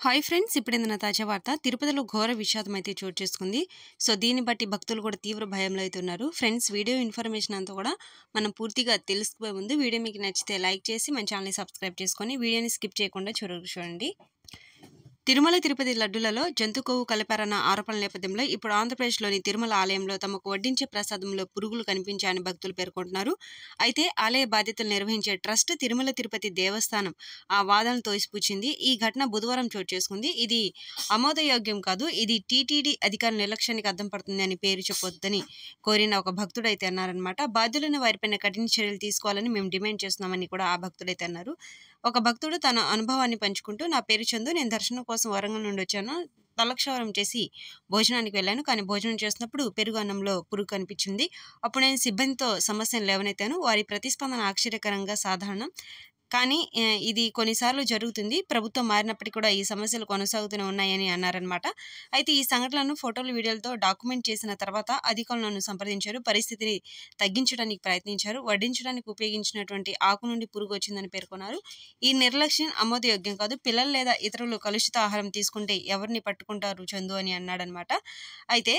Hi friends ఇప్పుడేందిన తాజా వార్త. తిరుపతిలో ఘోర విషాదం అయితే చోటు చేసుకుంది. సో దీన్ని బట్టి భక్తులు కూడా తీవ్ర భయంలో అయితే ఉన్నారు. ఫ్రెండ్స్ వీడియో ఇన్ఫర్మేషన్ అంతా కూడా మనం పూర్తిగా తెలుసుకుపోయే ముందు వీడియో మీకు నచ్చితే లైక్ చేసి మన ఛానల్ని సబ్స్క్రైబ్ చేసుకొని వీడియోని స్కిప్ చేయకుండా చూడండి. తిరుమల తిరుపతి లడ్డులలో జంతు కొవ్వు కలిపారన్న ఆరోపణల నేపథ్యంలో ఇప్పుడు ఆంధ్రప్రదేశ్లోని తిరుమల ఆలయంలో తమకు వడ్డించే ప్రసాదంలో పురుగులు కనిపించాయని భక్తులు పేర్కొంటున్నారు. అయితే ఆలయ బాధ్యతలు నిర్వహించే ట్రస్ట్ తిరుమల తిరుపతి దేవస్థానం ఆ వాదనలు తోసిపుచ్చింది. ఈ ఘటన బుధవారం చోటు చేసుకుంది. ఇది ఆమోదయోగ్యం కాదు. ఇది టీటీడీ అధికారుల నిర్లక్ష్యానికి అర్థం పడుతుంది అని పేరు చెప్పొద్దని కోరిన ఒక భక్తుడైతే అన్నారనమాట బాధ్యులైన వారిపైన కఠిన చర్యలు తీసుకోవాలని మేము డిమాండ్ చేస్తున్నామని కూడా ఆ భక్తుడైతే అన్నారు. ఒక భక్తుడు తన అనుభవాన్ని పంచుకుంటూ నా పేరు చందు నేను దర్శనం కోసం కోసం వరంగల్ నుండి వచ్చాను. తలక్షవరం చేసి భోజనానికి వెళ్ళాను. కానీ భోజనం చేసినప్పుడు పెరుగు అన్నంలో పురుగు కనిపించింది. అప్పుడు నేను సిబ్బందితో సమస్యను లేవనెత్తాను. వారి ప్రతిస్పందన ఆశ్చర్యకరంగా సాధారణం. కానీ ఇది కొన్నిసార్లు జరుగుతుంది. ప్రభుత్వం మారినప్పటికీ కూడా ఈ సమస్యలు కొనసాగుతూనే ఉన్నాయని అన్నారనమాట అయితే ఈ సంఘటనలను ఫోటోలు వీడియోలతో డాక్యుమెంట్ చేసిన తర్వాత అధికారులను సంప్రదించారు. పరిస్థితిని తగ్గించడానికి ప్రయత్నించారు. వడ్డించడానికి ఉపయోగించినటువంటి ఆకు నుండి పురుగు వచ్చిందని పేర్కొన్నారు. ఈ నిర్లక్ష్యం ఆమోదయోగ్యం కాదు. పిల్లలు లేదా ఇతరులు కలుషిత ఆహారం తీసుకుంటే ఎవరిని పట్టుకుంటారు చందు అని అన్నాడనమాట అయితే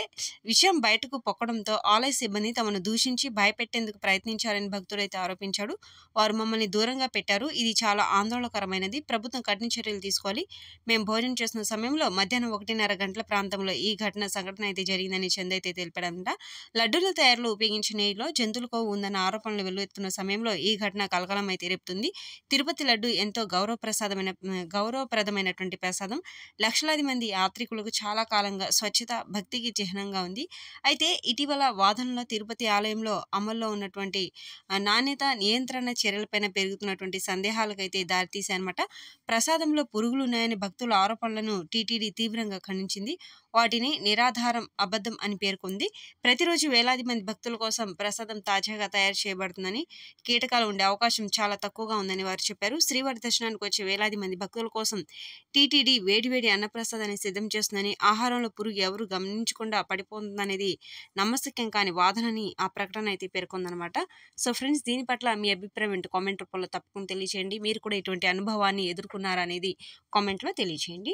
విషయం బయటకు పొక్కడంతో ఆలయ సిబ్బంది తమను దూషించి భయపెట్టేందుకు ప్రయత్నించారని భక్తుడైతే ఆరోపించాడు. వారు మమ్మల్ని దూరంగా పెట్టారు. ఇది చాలా ఆందోళనకరమైనది. ప్రభుత్వం కఠిన చర్యలు తీసుకోవాలి. మేము భోజనం చేస్తున్న సమయంలో మధ్యాహ్నం ఒకటిన్నర గంటల ప్రాంతంలో ఈ ఘటన సంఘటన అయితే జరిగిందని చంద్ అయితే తెలిపాడంట. లడ్డూల తయారీలో ఉపయోగించిన నెయ్యిలో జంతువుల కొవ్వు ఉందన్న ఆరోపణలు వెల్లువెత్తున్న సమయంలో ఈ ఘటన కలకలం అయితే రేపుతుంది. తిరుపతి లడ్డు ఎంతో గౌరవప్రసాదమైన గౌరవప్రదమైనటువంటి ప్రసాదం. లక్షలాది మంది యాత్రికులకు చాలా కాలంగా స్వచ్ఛత భక్తికి చిహ్నంగా ఉంది. అయితే ఇటీవల వాదనలో తిరుపతి ఆలయంలో అమల్లో ఉన్నటువంటి నాణ్యత నియంత్రణ చర్యలపైన పెరుగుతున్నటువంటి సందేహాలకైతే దారితీశాయన్నమాట. ప్రసాదంలో పురుగులు ఉన్నాయని భక్తుల ఆరోపణలను టీటీడీ తీవ్రంగా ఖండించింది. వాటిని నిరాధారం అబద్ధం అని పేర్కొంది. ప్రతిరోజు వేలాది మంది భక్తుల కోసం ప్రసాదం తాజాగా తయారు చేయబడుతుందని కీటకాలు ఉండే అవకాశం చాలా తక్కువగా ఉందని వారు చెప్పారు. శ్రీవారి దర్శనానికి వచ్చే వేలాది మంది భక్తుల కోసం టీటీడీ వేడివేడి అన్నప్రసాదాన్ని సిద్ధం చేస్తుందని ఆహారంలో పురుగు ఎవరు గమనించకుండా పడిపోతుందనేది నమ్మశక్యం కాని వాదనని ఆ ప్రకటన అయితే పేర్కొందనమాట. సో ఫ్రెండ్స్ దీని పట్ల మీ అభిప్రాయం ఏంటి? కామెంట్ రూపంలో తప్పకుండా తెలియచేయండి. మీరు కూడా ఇటువంటి అనుభవాన్ని ఎదుర్కొన్నారనేది కామెంట్లో తెలియచేయండి.